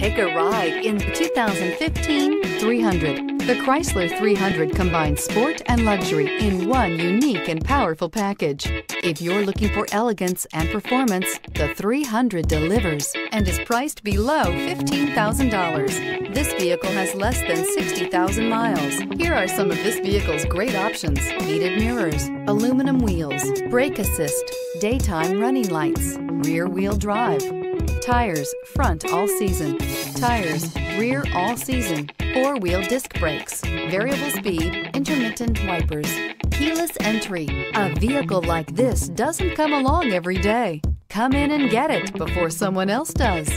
Take a ride in the 2015 300. The Chrysler 300 combines sport and luxury in one unique and powerful package. If you're looking for elegance and performance, the 300 delivers and is priced below $15,000. This vehicle has less than 60,000 miles. Here are some of this vehicle's great options. Heated mirrors, aluminum wheels, brake assist, daytime running lights, rear wheel drive, tires, front all season, tires, rear all season, four-wheel disc brakes, variable speed, intermittent wipers, keyless entry. A vehicle like this doesn't come along every day. Come in and get it before someone else does.